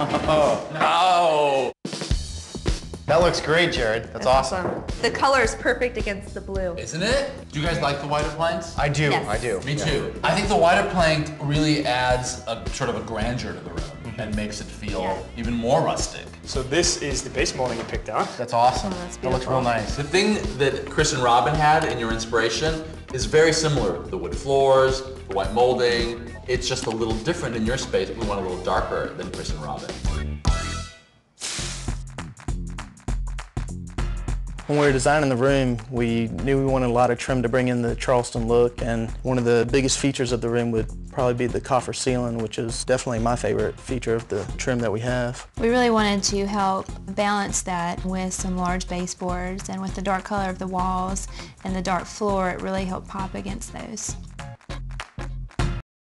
No! That looks great, Jared. That's awesome. The color is perfect against the blue. Isn't it? Do you guys like the whiter planks? I do, Yes. I do. Me too. I think the whiter plank really adds a sort of a grandeur to the room and makes it feel Yeah. even more rustic. So this is the base molding you picked out. That's awesome. Oh, that's that looks real nice. The thing that Chris and Robin had in your inspiration is very similar. The wood floors, the white molding. It's just a little different in your space. We want a little darker than Chris and Robin. When we were designing the room, we knew we wanted a lot of trim to bring in the Charleston look, and one of the biggest features of the room would probably be the coffer ceiling, which is definitely my favorite feature of the trim that we have. We really wanted to help balance that with some large baseboards and with the dark color of the walls and the dark floor, it really helped pop against those.